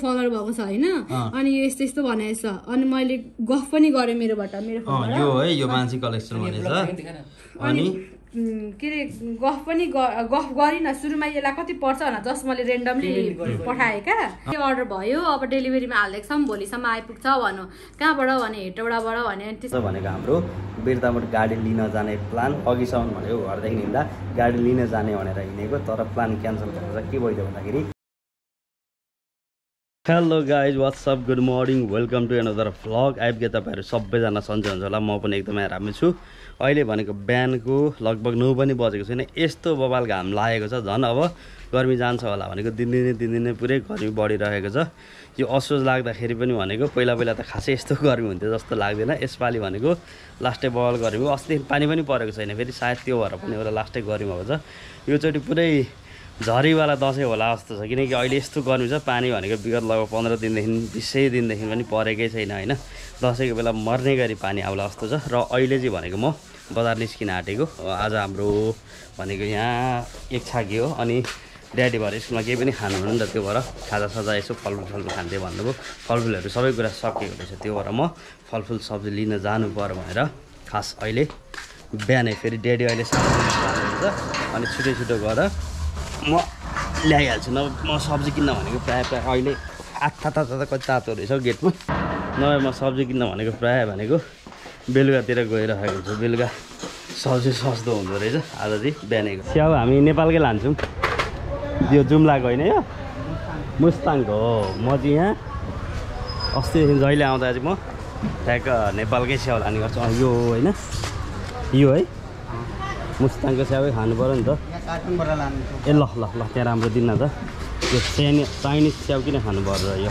Follower भएको छ होइन। अनि यो यस्तो यस्तो भनेको छ। अनि मैले गफ पनि गरेँ मेरोबाट मेरो यो है यो मान्छे कलेक्सन भनेछ। अनि के अरे गफ पनि गफ गरिनँ। सुरुमा यसलाई कति पर्छ होला जस्ट मैले रेन्डमली पठाएँ क्या। त्यो अर्डर भयो अब डेलिभरीमा हालिदिएको छ भोलिसम्म आइपुग्छ भनौँ कहाँबाट भने हेटौडाबाट भने अनि त्यस्तो भनेको हाम्रो बिर्ताबाट गाडी लिन जाने प्लान अघिसम्म भनेको घरदेखि हिँड्दा गाडी लिन जाने भनेर हिँडेको तर प्लान क्यान्सल भएको छ के भइदियो भन्दाखेरि hello guys what's up good morning welcome to another vlog आइपुगे तपाईँहरू सबैजना सन्चै हुन्छ होला। म पनि एकदमै राम्रो छु। अहिले भनेको बिहानको लगभग नौ पनि बजेको छैन। यस्तो बबाल घाम लागेको छ। झन् अब गर्मी जान्छ होला भनेको दिनदिनै दिनदिनै पुरै गर्मी बढिरहेको छ। यो असोज लाग्दाखेरि पनि भनेको पहिला पहिला त खासै यस्तो गर्मी हुन्थ्यो जस्तो लाग्दैन। यसपालि भनेको लास्टै बवाल गर्मी अस्ति पानी पनि परेको छैन। फेरि सायद त्यो भएर पनि होला लास्टै गर्मी भएको छ। योचोटि पुरै झरीवाला दसैँ होला जस्तो छ। किनकि अहिले यस्तो गर्मी छ पानी भनेको विगत लगभग पन्ध्र दिनदेखि बिसै दिनदेखि पनि परेकै छैन होइन? दसैँको बेला मर्ने गरी पानी आउला जस्तो छ। र अहिले चाहिँ भनेको म बजार निस्किन आँटेको। आज हाम्रो भनेको यहाँ एक छाकी हो अनि ड्याडी भएर स्कुलमा केही पनि खानु हुनु नि त त्यो भएर खाजा साजा यसो फलफुल फलफुल खान्थेँ भन्नुभयो। फलफुलहरू सबै कुरा सकिएको रहेछ। त्यो भएर म फलफुल सब्जी लिन जानु पर्यो भनेर खास अहिले बिहानै फेरि ड्याडी अहिले सानो अनि छिटो छिटो गएर म ल्याइहाल्छु। नभए म सब्जी किन्न भनेको प्रायः प्रायः अहिले आत्ता ताता कति तातो रहेछ हौ गेटमा। नभए म सब्जी किन्न भनेको प्रायः भनेको बेलुकातिर गइरहेको हुन्छु बेलुका सब्जी सस्तो हुँदो रहेछ आज चाहिँ बिहानैको स्याउ हामी नेपालकै लान्छौँ। यो जुम्लाको होइन यो। मुस्ताङको हो। म चाहिँ यहाँ अस्तिदेखि जहिले आउँदा चाहिँ म ठ्याक्क नेपालकै स्याउ लाने गर्छु। यो होइन। यो है। मुस्ताङको स्याउै खानु पऱ्यो नि त। ए ल ल ल त्यहाँ राम्रो दिन त। यो चाइनी चाइनिज स्याउ किन खानु पर्छ यो?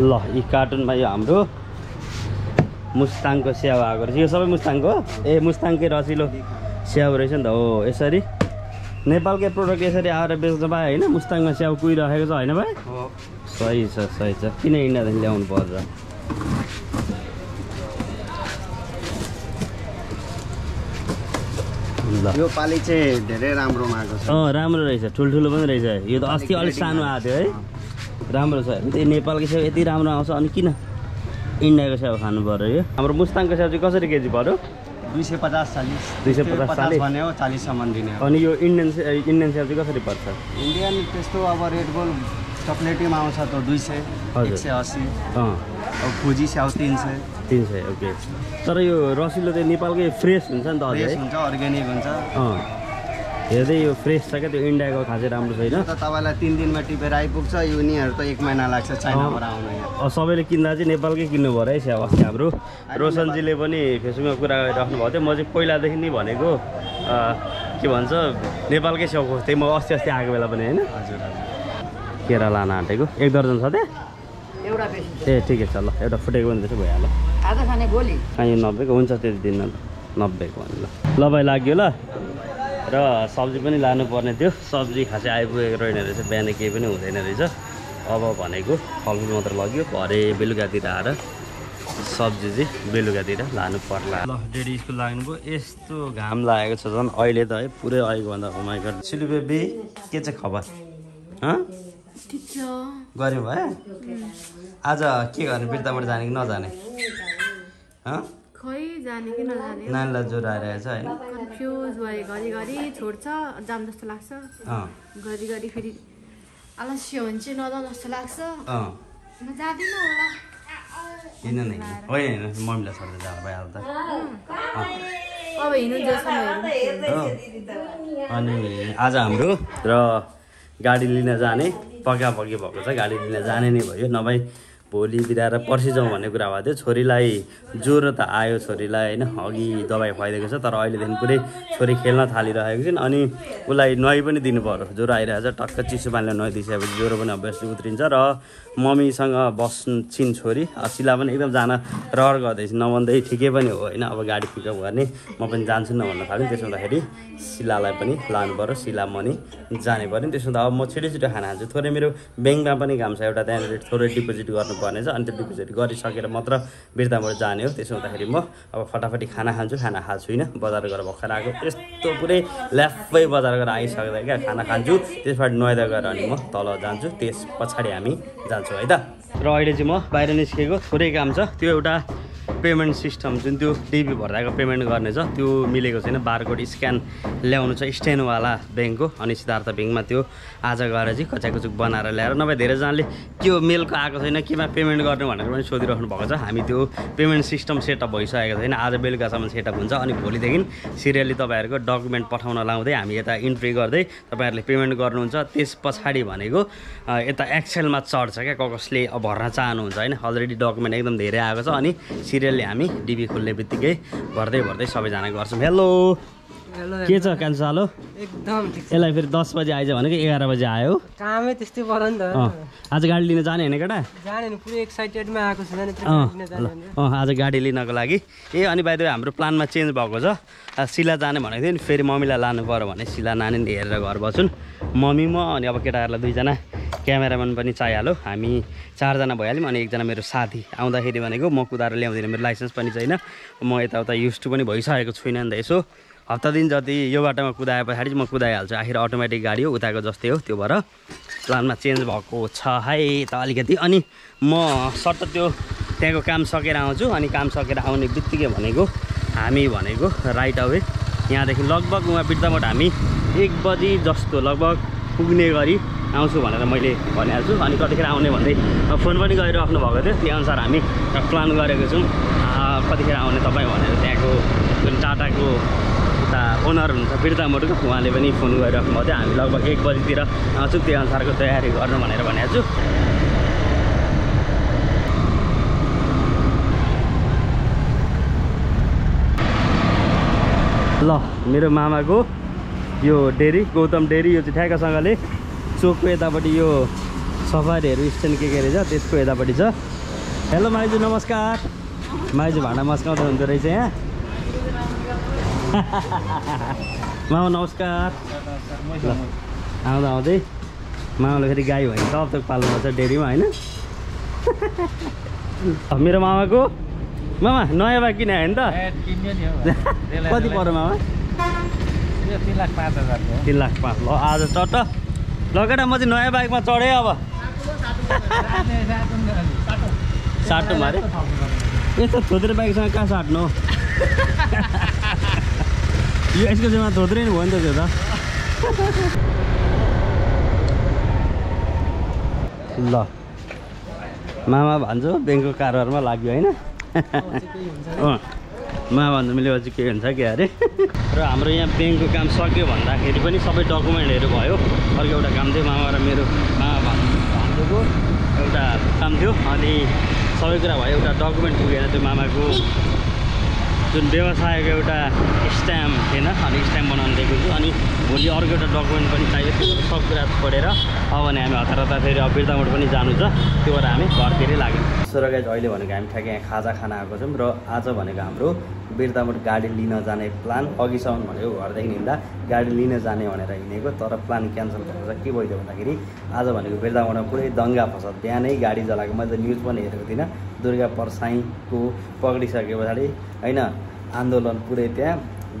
ल यी कार्टुनमा यो हाम्रो मुस्ताङको स्याउ आएको रहेछ। यो सबै मुस्ताङको? ए मुस्ताङकै रसिलो स्याउ रहेछ नि त। हो यसरी। नेपालकै प्रोडक्ट यसरी आएर बेच्न पाए होइन? मुस्ताङमा स्याउ कुहिरहेको छ होइन भाइ? सही छ सही छ। किन इन्डियादेखि ल्याउनु पर्छ? यो पालि चाहिँ धेरै राम्रो आएको छ। अँ राम्रो रहेछ। ठुल्ठुलो पनि रहेछ। यो त अस्ति अलिक सानो आएको थियो है। राम्रो छ। त्यही नेपालको स्याउ यति राम्रो आउँछ अनि किन इन्डियाको स्याउ खानु पऱ्यो यो? हाम्रो मुस्ताङको स्याउ चाहिँ कसरी केजी पऱ्यो दुई सय पचास चालिस। दुई सय पचास चालिस? भने हो चालिससम्म दिने अनि यो इन्डियन इन्डियन स्याउ चाहिँ कसरी पर्छ? इन्डियन त्यस्तो अब रेड गोल चक्लेटीमा आउँछ त दुई सय। एक सय अस्सी। फुजी स्याउ तिन सय। तिन सय ओके। तर यो रसिलो चाहिँ नेपालकै फ्रेस हुन्छ नि त फ्रेस हुन्छ अर्ग्यानिक हुन्छ। अँ। हेर्दै यो फ्रेस छ क्या त्यो इन्डियाको खासै राम्रो छैन? त तपाईँलाई तिन दिनमा टिपेर आइपुग्छ युनिहरू त एक महिना लाग्छ चाइनाबाट आउनु यहाँ। सबैले किन्दा चाहिँ नेपालकै किन्नु है स्याउ अस्ति हाम्रो। रोशनजीले पनि फेसबुकमा कुरा गरिराख्नु भएको थियो म चाहिँ पहिलादेखि नै भनेको के भन्छ नेपालकै स्याउ खोज्थेँ म अस्ति अस्ति आएको बेला पनि होइन? हजुर हजुर। केरा लान आँटेको एक दर्जन छ त्यहाँ? एउटा ए ठिकै छ ल एउटा फुटेको पनि त्यसो भइहाल्यो। आज खाने यो नब्बेको हुन्छ त्यति दिन नब्बेको भने ल। ल भाइ लाग्यो ल। र सब्जी पनि लानुपर्ने थियो। सब्जी खासै आइपुगेको रहेन रहेछ बिहान केही पनि हुँदैन रहेछ। अब भनेको फलफुल मात्र लग्यो भरे बेलुकातिर आएर सब्जी चाहिँ बेलुकातिर लानु पर्ला ल डेडी स्कुल लाग्नुभयो। यस्तो घाम लागेको छ झन्। अहिले त है पुरै अहिलेको भन्दा हुमाइको सिलु बेबी के चाहिँ खबर? गऱ्यौँ है आज के गर्ने? बिर्ताबाट जाने कि नजाने? हँ? खै जाने कि नजाने? नानीलाई ज्वरो आइरहेछ होइन? कन्फ्युज भयो घरिघरि छोड्छ जाम जस्तो लाग्छ। अँ। घरिघरि फेरि आलस्य हो भने चाहिँ नजाउँ जस्तो लाग्छ। अँ। म जाँदिनँ होला। किन नै होइन होइन मम्मीलाई छोडेर जानु भइहाल्छ त। अब हिँड्नु अनि आज हाम्रो र गाडी लिन जाने। पक्का पक्की भएको छ गाडी लिन जाने नै भयो। नभए भोलि बिराएर पर्सि जाउँ भन्ने कुरा भएको थियो। छोरीलाई ज्वरो त आयो छोरीलाई होइन? अघि दबाई खुवाइदिएको छ तर अहिलेदेखि पुरै छोरी खेल्न थालिरहेको छिन् अनि उसलाई नुहाइ पनि दिनु पऱ्यो ज्वरो आइरहेको छ टक्क चिसो पानीले नुहाइदिइसकेपछि ज्वरो पनि अभ्यसली उत्रिन्छ र मम्मीसँग बस्छिन् छोरी। शिला पनि एकदम जान रहर गर्दैछ नभन्दै ठिकै पनि हो होइन? अब गाडी पिकअप गर्ने म पनि जान्छु न भन्न थालेँ त्यसो हुँदाखेरि शिलालाई पनि लानु पऱ्यो शिला मनी जाने पऱ्यो नि त्यसो हुँदा अब म छिटो छिटो खाना खान्छु। थोरै मेरो ब्याङ्कमा पनि काम छ एउटा त्यहाँनिर थोरै डिपोजिट गर्नु पर्नेछ अनि त्यो बिकुजहरू गरिसकेर मात्र बिर्ताबाट जाने हो। त्यसो हुँदाखेरि म अब फटाफटी खाना खान्छु। खाना खाएको छुइनँ बजार गएर भर्खर आएको। यस्तो पुरै ल्याप्पै बजार गएर आइसक्दा क्या। खाना खान्छु। त्यसबाट नुहाइदा गएर अनि म तल जान्छु। त्यस पछाडि हामी जान्छौँ है त। र अहिले चाहिँ म बाहिर निस्केको। थोरै काम छ। त्यो एउटा पेमेन्ट सिस्टम जुन त्यो डिबी भर्दाको पेमेन्ट गर्ने छ त्यो मिलेको छैन। बारकोड स्क्यान ल्याउनु छ स्ट्यान्डवाला ब्याङ्कको अनि सिद्धार्थ ब्याङ्कमा त्यो आज गएर चाहिँ कचाकुचुक बनाएर ल्याएर नभए धेरैजनाले हो मेलको आएको छैन केमा पेमेन्ट गर्नु भनेर पनि सोधिराख्नु भएको छ। हामी त्यो पेमेन्ट सिस्टम सेटअप भइसकेको छैन। आज बेलुकासम्म सेटअप हुन्छ अनि भोलिदेखि सिरियली तपाईँहरूको डकुमेन्ट पठाउन लाउँदै हामी यता इन्ट्री गर्दै तपाईँहरूले पेमेन्ट गर्नुहुन्छ। त्यस पछाडि भनेको यता एक्सेलमा चढ्छ क्या कसले भर्न चाहनुहुन्छ होइन? अलरेडी डकुमेन्ट एकदम धेरै आएको छ अनि सिरियलले हामी डिबी खोल्ने बित्तिकै भर्दै भर्दै सबैजना गर्छौँ हेलो के छ कान्छ सालो एकदम यसलाई फेरि दस बजी आइज भनेको एघार बजी आयो। कामै त्यस्तै पऱ्यो नि त। आज गाडी लिन जाने होइन केटा? एक्साइटेडमा आएको अँ आज गाडी लिनको लागि। ए अनि बाहिर हाम्रो प्लानमा चेन्ज भएको छ। शिला जाने भनेको थियो नि फेरि मम्मीलाई लानु पऱ्यो भने शिला नानी हेरेर घर बस्छन् मम्मी म अनि अब केटाहरूलाई दुईजना। क्यामेराम्यान पनि चाहिहाल्यो। हामी चारजना भइहाल्यौँ अनि एकजना मेरो साथी आउँदाखेरि भनेको म कुदाएर ल्याउँदिनँ मेरो लाइसेन्स पनि छैन। म यताउता युज टु पनि भइसकेको छुइनँ नि त यसो। हप्ता दिन जति यो बाटोमा कुदाए पछाडि म कुदाइहाल्छु। आखिर अटोमेटिक गाडी हो उताको जस्तै हो त्यो भएर प्लानमा चेन्ज भएको छ है त अलिकति। अनि म सट्ट त्यो त्यहाँको काम सकेर आउँछु। अनि काम सकेर आउने बित्तिकै भनेको हामी भनेको राइट अवे यहाँदेखि लगभग उहाँ बिर्ताबाट हामी एक बजी जस्तो लगभग पुग्ने गरी आउँछु भनेर मैले भनिहाल्छु। अनि कतिखेर आउने भन्दै फोन पनि गरिराख्नु भएको थियो। त्यही अनुसार हामी प्लान गरेको छौँ। कतिखेर आउने तपाईँ भनेर त्यहाँको जुन टाटाको उता ओनर हुनुहुन्छ बिर्ता मोटको उहाँले पनि फोन गरिराख्नु भएको थियो। हामी लगभग एक बजीतिर आउँछौँ। त्यही अनुसारको तयारी गर्नु भनेर भनिहाल्छु। ल मेरो मामाको यो डेरी गौतम डेरी यो चाहिँ ठ्याक्कसँगले चोकको यतापट्टि यो सफारीहरू स्ट्यान्ड के के रहेछ त्यसको यतापट्टि छ। हेलो माइजू नमस्कार। माइजू भाँडा मस्काउँदै हुँदो रहेछ यहाँ। मामा नमस्कार। आउँदा आउँदै। मामाले फेरि गाई भयो सब थोक पाल्नुपर्छ डेरीमा होइन? मेरो मामाको? मामा नयाँ बाइक किने आयो नि त? कति पर्यो मामा? तिन लाख पाँच ल आज चट्ट ल केटा म चाहिँ नयाँ बाइकमा चढेँ अब। साटो मारे। यस्तो थोत्रे बाइकसँग कहाँ साट्नु? यो यसको चाहिँ थोत्रै नि भयो नि त त्यो त। ल मामा भन्छु ब्याङ्कको कारोबारमा लाग्यो होइन? अँ मा भन्दा मैले अझै के हुन्छ के अरे? र हाम्रो यहाँ ब्याङ्कको काम सक्यो भन्दाखेरि पनि सबै डकुमेन्टहरू भयो। अर्को एउटा काम थियो मामा र मेरो मामा भान्जोको एउटा काम थियो। अनि सबै कुरा भयो एउटा डकुमेन्ट पुगेन त्यो मामाको। जुन व्यवसायको एउटा स्ट्याम्प थिएन अनि स्ट्याम्प बनाउनु दिएको छु। अनि भोलि अर्को एउटा डकुमेन्ट पनि चाहियो त्यो सब कुरा पढेर अब भने हामी हतार हतार फेरि अब बिर्तामोड पनि जानु छ। त्यो भएर हामी घरतिरै लाग्यौँ। सर गाइज अहिले भनेको हामी ठ्याक्कै यहाँ खाजा खान आएको छौँ र आज भनेको हाम्रो बिर्तामोड गाडी लिन जाने प्लान अघिसम्म भनेको घरदेखि हिँड्दा गाडी लिन जाने भनेर हिँडेको तर प्लान क्यान्सल भएको छ के भइदियो भन्दाखेरि आज भनेको बिर्तामोडमा पुरै दङ्गा फसाद। बिहानै गाडी जलाएको मैले न्युज पनि हेरेको थिइनँ। दुर्गा पर्साईको पक्रिसके पछाडि होइन आन्दोलन पुरै त्यहाँ।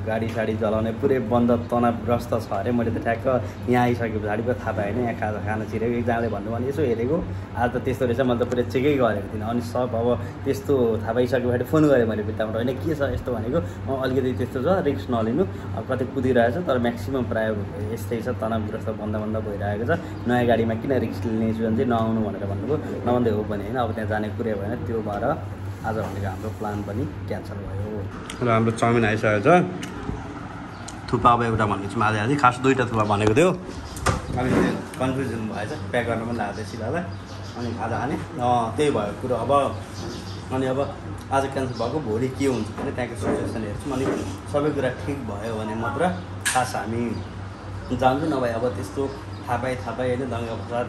गाडी साडी जलाउने पुरै बन्द तनावग्रस्त छ अरे मैले त ठ्याक्क यहाँ आइसके पछाडि पो थाहा पाएँ यहाँ खाजा खान छिरेको एकजनाले भने यसो हेरेको। आज त त्यस्तो रहेछ मैले त पुरै चेकै गरेको थिइनँ। अनि सब अब त्यस्तो थाहा पाइसके पछाडि फोन गरेँ मैले बित्ताबाट होइन के छ यस्तो भनेको? अलिकति त्यस्तो छ रिक्स नलिनु अब कतै कुदिरहेछ तर म्याक्सिमम् प्रायः यस्तै छ तनावग्रस्त बन्द बन्द भइरहेको छ। नयाँ गाडीमा किन रिक्स लिनेछु भने चाहिँ नआउनु भनेर भन्नुभयो नभन्दै हो भने होइन अब त्यहाँ जाने कुरै भएन त्यो भएर आज भनेको हाम्रो प्लान पनि क्यान्सल भयो। र हाम्रो चाउमिन आइसकेको छ। थुक्पा अब एउटा भन्ने चाहिँ आधी आधी खास दुईवटा थुक्पा भनेको थियो। अलिकति कन्फ्युजन भएछ। प्याक गर्न पनि लाग्दै सिधालाई अनि खाजा खाने त्यही भयो कुरो। अब अनि अब आज क्यान्सल भएको। भोलि के हुन्छ भने त्यहाँको सिचुएसन हेर्छौँ। अनि सबै कुरा ठिक भयो भने मात्र खास हामी जान्छु। नभए अब त्यस्तो थाहा पाएँ थाहा पाएँ होइन दङ्गा फसाद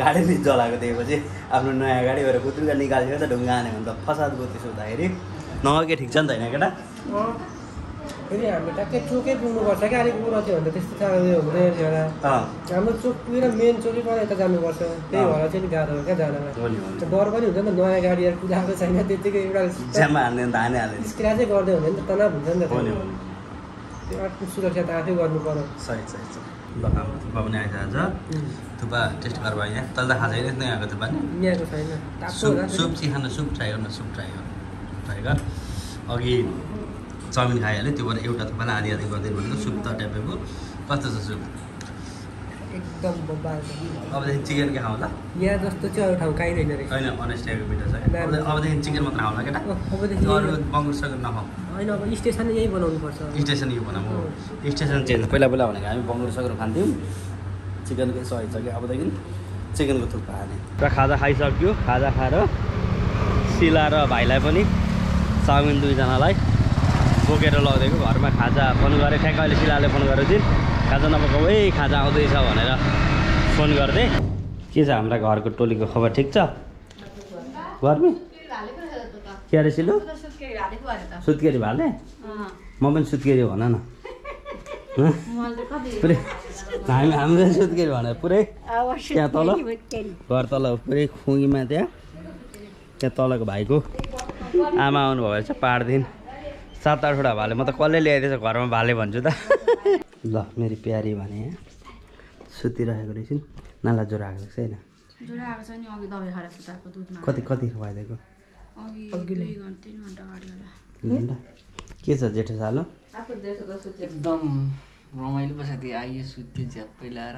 गाडी नै जलाएको दिएपछि आफ्नो नयाँ गाडी भएर कुत्रुका निकालिदियो त ढुङ्गा हाने भने त फसाद गयो त्यसो हुँदाखेरि नगएकै ठिक छ नि त होइन केटा? फेरि हाम्रो ट्याक्कै चोकै पुग्नुपर्छ क्या अलिपुर अझै भन्दा त्यस्तो साह्रो उयो हुँदैन थियो होला। हाम्रो चोक पुगेर मेन चोकै पर यता जानुपर्छ। त्यही भएर चाहिँ नि गाह्रो हो क्या नि। डर पनि हुन्छ नि त नयाँ गाडीहरू कुदाएको छैन त्यतिकै एउटा स्क्राचै गर्दै हुँदैन त तनाव हुन्छ नि त त्यो। सुरक्षा त आफै गर्नु पर्यो। सही सही सही। ल थुक्पा पनि आइसकेको छ। थुक्पा टेस्ट गरेर यहाँ तल त खाएको छैन यहाँको थुक्पा नि। सुप चाहिँ खानु सुप ट्राई गर्नु सुप ट्राई गर्नु ट्राई गर। अघि चाउमिन खाइहाल्यो। त्यो भएर एउटा थुक्पालाई आधी आधी गरिदिनु भनेको सुप त टाइपको कस्तो छ सुप? एकदम बब्बाल छ। अबदेखि चिकन के खाउँला? यहाँ जस्तो चाहिँ अरू ठाउँ काहीँ रहेन रहेछ। होइन अनेस्टियाको मिठो छ अबदेखि चिकन मात्र खाउँला केटा? अबदेखि अरू बङ्गुर सगुर नखाउँ होइन अब स्टेसन यहीँ बनाउनु पर्छ। स्टेसन यो हो स्टेसन चेन्ज। पहिला पहिला भनेको हामी बङ्गुर सगुर खान्थ्यौँ। चिकनकै सही छ कि? अबदेखि चिकनको थुक्पा खाने र खाजा खाइसक्यो। खाजा खाएर सिला र भाइलाई पनि चाउमिन दुईजनालाई बोकेर लगिदिएको। घरमा खाजा फोन गरेँ ठ्याक्क अहिले सिलाले फोन गरेर दिन। खाजा नपकाऊ। है खाजा आउँदैछ भनेर फोन गरिदिएँ के छ हाम्रा घरको टोलीको खबर ठिक छ? घरमै? के अरे सिलु? सुत्केरी भाले म पनि सुत्केरी भन न? पुरै हामी हाम्रो सुत्केरी भनेर पुरै त्यहाँ तल घर तल पुरै खुङ्गीमा त्यहाँ। त्यहाँ तलको भाइको आमा आउनुभएको रहेछ पाहाडदेखि सात आठवटा भाले। म त कसले ल्याइदिएछ घरमा भाले भन्छु त। ल मेरो प्यारी भने यहाँ सुतिरहेको रहेछन् नाला ज्वरो आएको रहेछ ज्वरो आएको नि दबाई खाएर सुताएको दुधमा। कति कति खुवाइदिएको? के छ जेठो सालो? एकदम रमाइलो त्यो आइयो सुत्यो झ्याप्पै लाएर।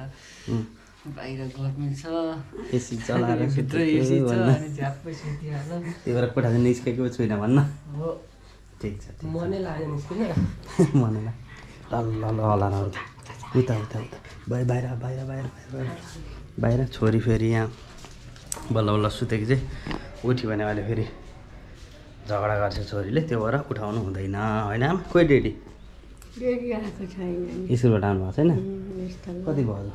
बाहिर गर्मी छ। एसी चलाएर त्यही भएर कोठा चाहिँ निस्केको छुइनँ भन्न। हो। ठिक छ मनै लाग्यो निस्किन। मनलाई ल ल ल न उता उता उता। बाहिर बाहिर बाहिर बाहिर बाहिर बाहिर। छोरी फेरि यहाँ। बल्ल बल्ल सुतेको चाहिँ उठ्यो भने अहिले फेरि झगडा गर्छ छोरीले त्यो भएर उठाउनु हुँदैन होइन? आमा कोही डेडी स्कुलबाट आउनु भएको छैन कति भयो?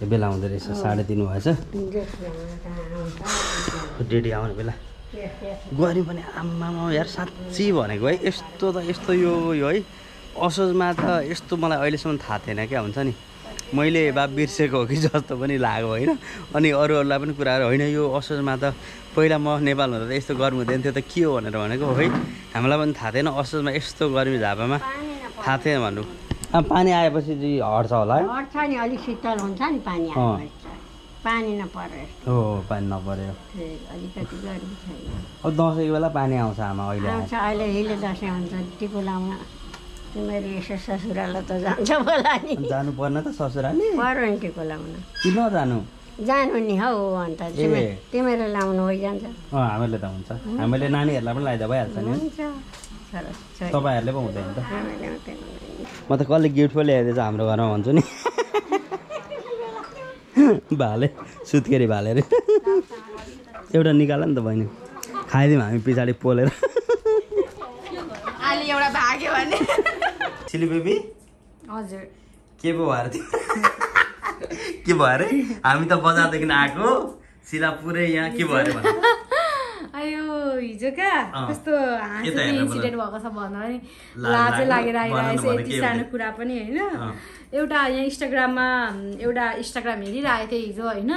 यो बेला हुँदो रहेछ साढे तिन भएछ। डेडी आउने बेला। गऱ्यौँ भने आम्मामा यार साँच्ची भनेको है यस्तो त यस्तो यो है। असोजमा त यस्तो मलाई अहिलेसम्म थाहा थिएन क्या हुन्छ नि? मैले बा बिर्सेको हो कि जस्तो पनि लाग्यो होइन? अनि अरू अरूलाई पनि कुराहरू होइन यो असोजमा त पहिला म नेपाल हुँदा त यस्तो गर्मी हुँदैन थियो त के हो भनेर भनेको है हामीलाई पनि थाहा थिएन असोजमा यस्तो गर्मी झापामा। थाहा थिएन भन्नु। पानी आएपछि चाहिँ हट्छ होला? है हट्छ नि अलिक शीतल हुन्छ नि पानी पानी नपरेर हो पानी नपऱ्यो अलिकति गर्मी छैन। अब दसैँको बेला पानी आउँछ आमा अहिले अहिले हिले दसैँ हुन्छ टिको लाउन। तिमीहरू यसो ससुरालो त जान्छ होला नि। जानु पर्ने त ससुराली पऱ्यो नि टिको लाउन? कि नजानु? जानु नि हौ अन्त। तिमीहरू लाउनु होइजान्छ। अँ हामीहरूले त हुन्छ। हामीले नानीहरूलाई पनि लगाइदिए भइहाल्छ नि। तपाईँहरूले पो हुँदैन त। हामीले। म त कसले गिफ्ट पो ल्याइदिएछ हाम्रो घरमा भन्छु नि। भाले सुत्केरी भाले रे एउटा निकाल नि त बहिनी। खाइदिउँ हामी पछाडि पोलेर। अहिले एउटा भाग्यो भने। Silly baby? हजुर। के पो भएर के भयो अरे हामी त बजारदेखि आएको। सिला पुरै यहाँ के भयो अरे हिजो क्या। कस्तो हाँस्ने हेर्न इन्सिडेन्ट भएको छ भन्दा पनि लाजै लागेर आइरहेको बनाउनु छ भने यति सानो? कुरा पनि होइन। एउटा यहाँ इन्स्टाग्राममा एउटा इन्स्टाग्राम हेरिरहेको थिएँ हिजो होइन।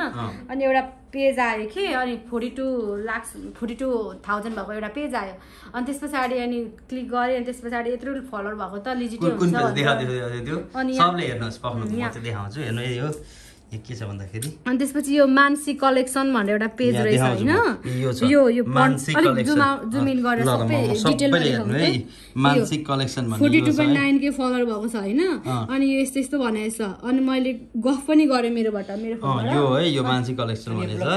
अनि एउटा पेज आयो कि अनि forty two lakhs forty two thousand भएको एउटा पेज आयो अनि त्यस पछाडि अनि क्लिक गरेँ अनि त्यस पछाडि यत्रो फलोवर भएको त लिजिटै कुन कुन हुन्छ अनि के छ भन्दाखेरि अनि त्यसपछि यो मानसी कलेक्सन भनेर एउटा पेज रहेछ होइन। यो यो मानसी collection। जुम इन गरेर सबै डिटेलमा हेर्नु है। मानसी collection भन्ने फोर्टी यो टू छ पोइन्ट है। नाइन के फलोवर भएको छ होइन अँ। अनि यो यस्तो यस्तो भनेको छ अनि मैले गफ पनि गरेँ मेरोबाट मेरो फोनबाट यो है यो मानसी कलेक्सन भन्ने छ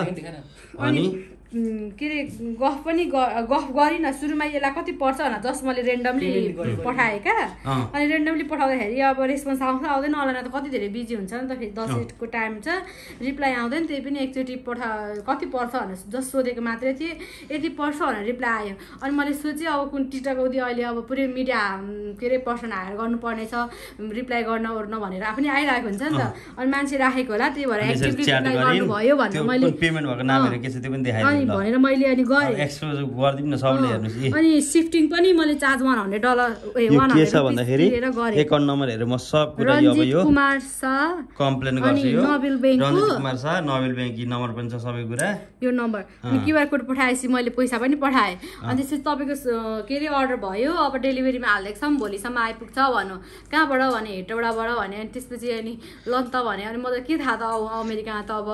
अनि के अरे गफ पनि गफ गरिनँ सुरुमा यसलाई कति पर्छ भनेर जस्ट मैले रेन्डमली पठाएँ क्या। अनि रेन्डमली पठाउँदाखेरि अब रेस्पोन्स आउँछ आउँदैन होला त कति धेरै बिजी हुन्छ नि त फेरि दसैँको टाइम छ। रिप्लाई आउँदैन त्यही पनि एकचोटि पठा कति पर्छ भनेर जस्ट सोधेको मात्रै थिएँ यति पर्छ भनेर रिप्लाई आयो। अनि मैले सोचेँ अब कुन टिकटक उदि अहिले अब पुरै मिडिया के अरे पर्सन हायर गर्नुपर्ने छ रिप्लाई गर्न ओर्न भनेर आफै आइरहेको हुन्छ नि त। अनि मान्छे राखेको होला त्यही भएर एक्टिभली रिप्लाई गरिन्, गर्नुभयो भनेर त्यो मैले अनि। भनेर मैले अनि गरेँ। अनि सिफ्टिङ पनि मैले चार्ज वान हन्ड्रेड डलर के छ भन्दाखेरि एकाउन्ट नम्बरहरू म सब कुरा अब यो कुमार शाह कम्प्लेन गर्छु यो। नबिल ब्याङ्कको- कुमार शाह नबिल ब्याङ्की नम्बर पनि छ सबै कुरा। यो नम्बर। अनि क्युआर कोड पठाएपछि मैले पैसा पनि पठाएँ। अनि त्यसपछि तपाईँको के अरे अर्डर भयो। अब डेलिभरीमा हालिदिएको छ भोलिसम्म आइपुग्छ भनौँ कहाँबाट भने हेटौडाबाट भने अनि त्यसपछि अनि ल त भने। अनि म त के थाहा त अब अमेरिकामा त अब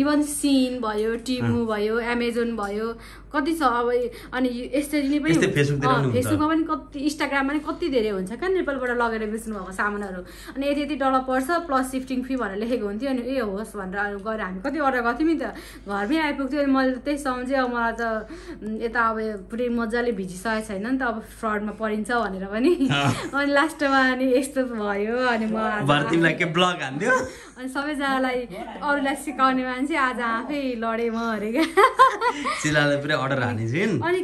इभन सिन भयो टिमु भयो। एमाजोन भयो कति छ अब अनि यसरी नै पनि। फेसबुकमा पनि कति इन्स्टाग्राममा पनि कति धेरै हुन्छ क्या नेपालबाट लगेर बेच्नु भएको सामानहरू। अनि यति यति डलर पर्छ प्लस सिफ्टिङ फी भनेर लेखेको हुन्थ्यो अनि ए होस् भनेर गएर हामी कति अर्डर गर्थ्यौँ नि त। घरमै आइपुग्थ्यो अनि मैले त्यही सम्झेँ अब मलाई त यता अब पुरै मजाले भिजिसकेको छैन नि त अब फ्रडमा परिन्छ भनेर पनि। अनि लास्टमा अनि यस्तो भयो अनि म अनि सबैजनालाई अरूलाई सिकाउने मान्छे आज आफै लडेँ म अरे क्या। अर्डर हाने छिन् अनि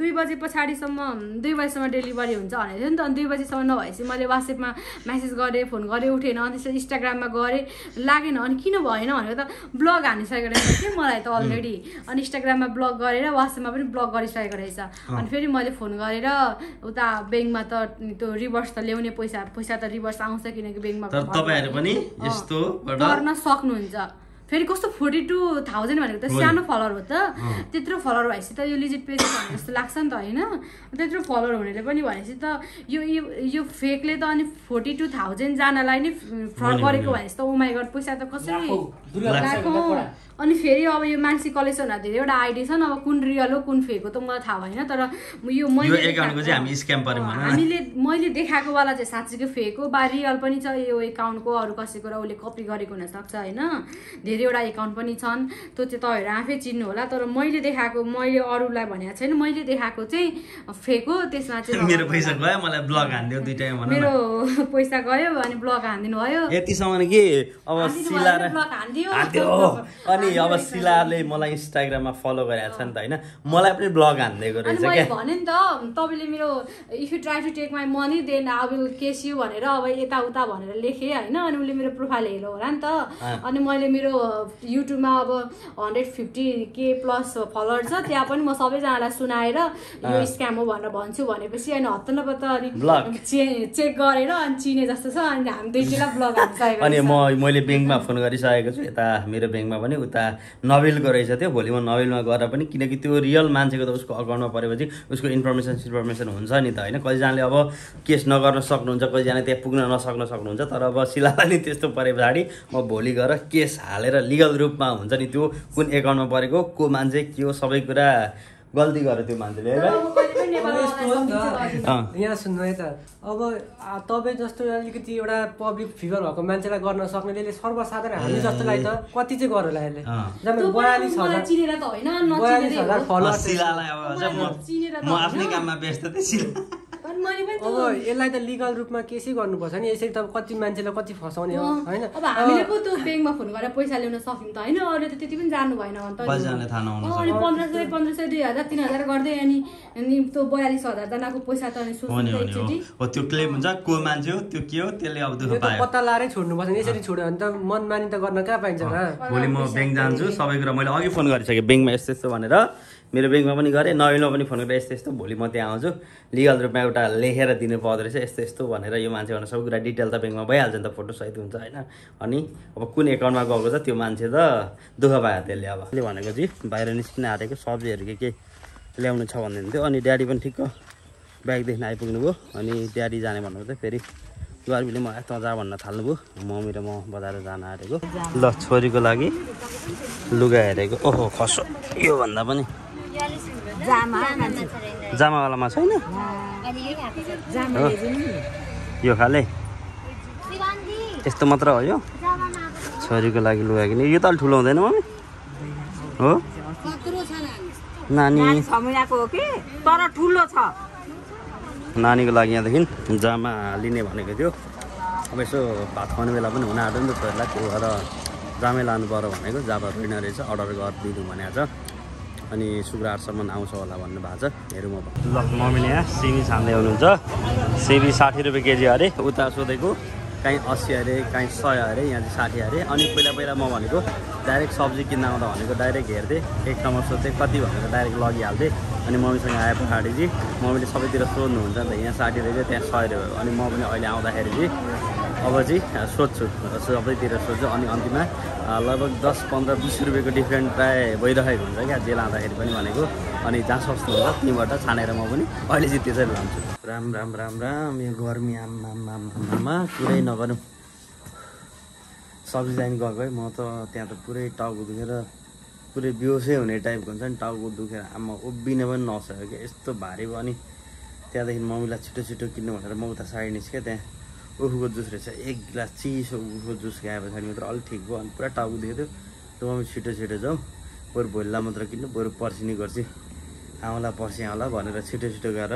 दुई बजे पछाडिसम्म दुई बजीसम्म डेलिभरी हुन्छ भनेको थियो नि त। अनि दुई बजीसम्म नभएपछि मैले वाट्सएपमा म्यासेज गरेँ फोन गरेँ उठेन अनि त्यसपछि इन्स्टाग्राममा गरेँ। लागेन अनि किन भएन भनेको त ब्लग हानिसकेको रहेछ कि मलाई त अलरेडी। अनि इन्स्टाग्राममा ब्लग गरेर वाट्सएपमा पनि ब्लग गरिसकेको रहेछ। अनि फेरि मैले फोन गरेर उता ब्याङ्कमा त त्यो रिभर्स त ल्याउने पैसा पैसा त रिभर्स आउँछ किनकि ब्याङ्कमा गर्न सक्नुहुन्छ। फेरि कस्तो फोर्टी टू थाउजन्ड भनेको त सानो फलोवर हो त। त्यत्रो फलोवर भएपछि त यो लिजिट पेज भने जस्तो लाग्छ नि त होइन। त्यत्रो फलोवर हुनेले पनि भनेपछि त यो यो फेकले त अनि फोर्टी टू थाउजन्ड जनालाई नै फ्रड गरेको भने। भनेपछि त ओमाइगड पैसा त कसरी? अनि फेरि अब यो मान्छे कलेक्सनमा धेरैवटा आइडी छन् अब कुन रियल हो कुन फेक हो त मलाई थाहा भएन तर यो मैले हामीले मैले देखाएको वाला चाहिँ साँच्चीकै फेक हो बा रियल पनि छ यो एकाउन्टको अरू कसैको र उसले कपी गरेको हुनसक्छ होइन? धेरैवटा एकाउन्ट पनि छन् त्यो चाहिँ तपाईँहरू आफै चिन्नु होला तर मैले देखाएको मैले अरूलाई भनेको छैन मैले देखाएको चाहिँ फेक हो त्यसमा चाहिँ मेरो पैसा गयो मलाई ब्लग हानिदियो दुइटै भनौँ मेरो न पैसा गयो अनि ब्लग हानिदिनु भयो। यतिसम्म कि अब ब्लग हानिदियो। हानिदियो। अनि अब सिलाले मलाई इन्स्टाग्राममा फलो गरेको छ नि त होइन। मलाई पनि ब्लग हानिदिएको रहेछ क्या। भने नि त तपाईँले मेरो if you try to take my money then I will case you भनेर अब यताउता भनेर लेखेँ होइन। अनि उसले मेरो प्रोफाइल हेरेर होला नि त। अनि मैले मेरो युट्युबमा अब hundred fifty K plus follower छ। त्यहाँ पनि म सबैजनालाई सुनाएर यो स्क्याम हो भनेर भन्छु भनेपछि अनि हत्त नपत्त अनि. चे चेक गरेर अनि चिने जस्तो छ। अनि हामी दुइटैलाई ब्लग अनि। म मैले ब्याङ्कमा फोन गरिसकेको छु। यता मेरो ब्याङ्कमा पनि उता नबिलको रहेछ त्यो म नबिलमा गएर पनि किनकि त्यो रियल मान्छेको त उसको अकाउन्टमा परेपछि उसको इन्फर्मेसन इन्फर्मेसन हुन्छ नि त होइन? कतिजनाले अब केस नगर्न सक्नुहुन्छ कतिजना त्यहाँ पुग्न नसक्न सक्नुहुन्छ तर अब शिलालाई नि त्यस्तो परे पछाडि म भोलि गएर केस हालेर लिगल रूपमा हुन्छ नि त्यो कुन एकाउन्टमा परेको को मान्छे के हो सबै कुरा गल्ती गर्यो त्यो मान्छेले है यहाँ सुन्नु है त। अब तपाईँ जस्तो अलिकति एउटा पब्लिक फिगर भएको मान्छेलाई गर्न सक्ने त्यसले सर्वसाधारण हामी जस्तोलाई त कति चाहिँ गर्ला यसले? अँ। जम्मै बयालिस मलाई हजार चिनेर त होइन बयालिस हजार हो। म आफ्नै। काममा व्यस्त थिएँ अब यसलाई त लिगल रूपमा केसै गर्नुपर्छ नि। यसरी त कति मान्छेलाई कति फसाउने हो होइन? अब हामीले पो त्यो ब्याङ्कमा फोन गरेर पैसा ल्याउन सक्यौँ त होइन? अरूले त त्यति पनि जानु भएन भने त। अनि पन्ध्र सय पन्ध्र सय दुई हजार तिन हजार गर्दै अनि अनि त्यो बयालिस हजारजनाको पैसा त अनि हो। त्यो क्लेम हुन्छ। को मान्छे हो त्यो के हो त्यसले अब दुःख पायो। पत्ता लाएरै छोड्नुपर्छ नि। यसरी छोड्यो भने त मनमानी त गर्न कहाँ पाइन्छ भोलि म ब्याङ्क जान्छु। सबै कुरा मैले अघि फोन गरिसकेँ। ब्याङ्कमा यस्तो यस्तो भनेर। मेरो ब्याङ्कमा पनि गरेँ नवीनमा पनि फोन गरेँ यस्तो यस्तो भोलि म त्यहाँ आउँछु। लिगल रूपमा एउटा लेखेर दिनु पर्दो रहेछ यस्तो यस्तो भनेर यो मान्छे भनेर सबै कुरा डिटेल त ब्याङ्कमा भइहाल्छ नि त फोटो सहित हुन्छ होइन। अनि अब कुन एकाउन्टमा गएको छ त्यो मान्छे त दुःख पायो त्यसले अब। त्यसले भनेको चाहिँ बाहिर निस्किन आँटेको सब्जीहरू के के ल्याउनु छ भन्दै थियो अनि ड्याडी पनि ठिक्क ब्यागदेखि आइपुग्नु भयो। अनि ड्याडी जाने भन्नु चाहिँ फेरि गर्मीले मलाई तँ जा भन्न थाल्नुभयो। मम्मी र म बजार जान आँटेको। ल छोरीको लागि लुगा हेरेको। ओहो खसो योभन्दा पनि जामावालामा छैन? यो खाले। यस्तो मात्र हो यो? छोरीको लागि लुगा किने यो त अलिक ठुलो हुँदैन मम्मी। हो? नानी। छ महिनाको हो कि? तर ठुलो छ। नानीको लागि यहाँदेखि जामा लिने भनेको थियो। अब यसो भात खुवाउने बेला पनि हुन आँट्यो नि त छोरीलाई। त्यो भएर जामै लानु पऱ्यो भनेको। जाबा रहेन रहेछ। अर्डर गरिदिनु भनेको छ। अनि शुक्रबारसम्म आउँछ होला भन्नु भएको छ। हेरौँ अब। ल मम्मीले यहाँ सिमी छान्दै हुनुहुन्छ। सिमी साठी रुपियाँ केजी अरे। उता सोधेको काहीँ अस्सी अरे काहीँ सय अरे यहाँ चाहिँ साठी अरे। अनि पहिला पहिला म भनेको डाइरेक्ट सब्जी किन्न आउँदा भनेको डाइरेक्ट हेर्थेँ एक टमाटर सोध्थेँ कति भनेर डाइरेक्ट लगिहाल्थेँ अनि मम्मीसँग आए पछाडि चाहिँ मम्मीले सबैतिर सोध्नुहुन्छ नि त यहाँ साठी रुपियाँ त्यहाँ सय रुपियाँ अनि म पनि अहिले आउँदाखेरि चाहिँ अब चाहिँ सोध्छु। सबैतिर सोध्छु अनि अन्तिममा लगभग दस पन्ध्र बिस रुपियाँको डिफ्रेन्ट प्रायः भइरहेको हुन्छ क्या जे लाँदाखेरि पनि भनेको। अनि जहाँ सस्तो हुन्छ त्यहीँबाट छानेर म पनि अहिले चाहिँ त्यसरी लान्छु। राम राम राम राम यो गर्मी आम्मामा कुरै नगरौँ। सब्जी लाइन गएको है म त त्यहाँ त पुरै टाउको दुखेर पुरै बेहोसै हुने टाइपको हुन्छ नि टाउको दुखेर आमा उभिन पनि नसक्यो क्या यस्तो भारी भयो अनि त्यहाँदेखि मम्मीलाई छिटो छिटो किन्नु भनेर म उता साइड निस्केँ त्यहाँ। उखुको जुस रहेछ। एक गिलास चिसो उखुको जुस खाए पछाडि मात्र अलिक ठिक भयो अनि पुरा टाउको दुखेको थियो। त मम्मी छिटो छिटो जाउँ बरु भोलिलाई मात्र किन्नु बरु पर्सि नै गर्छु। आउँला पर्सि आउँला भनेर छिटो छिटो गएर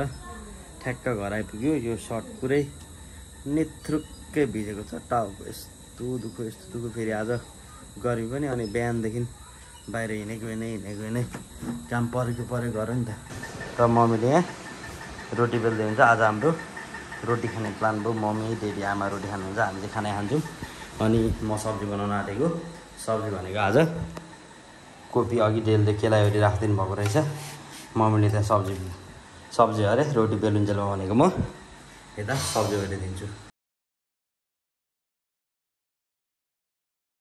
ठ्याक्क घर आइपुग्यो। यो सर्ट पुरै नेथ्रुक्कै भिजेको छ टाउको यस्तो दुःख यस्तो दुःख फेरि आज गर्मी पनि अनि बिहानदेखि बाहिर हिँडेको हिँडै हिँडेको हिँडै काम परेको परे गऱ्यो नि त। र मम्मीले यहाँ रोटी बेल्दै हुन्छ आज हाम्रो रोटी खाने प्लान भयो मम्मी दिदी आमा रोटी खानुहुन्छ हामी चाहिँ खाना खान्छौँ। अनि म सब्जी बनाउन आँटेको सब्जी भनेको आज कोपी अघि डेलले केलाइवरी राखिदिनु भएको रहेछ। मम्मीले त्यहाँ सब्जी सब्जी अरे रोटी बेलुन्जेलमा भनेको म। यता सब्जी गरिदिन्छु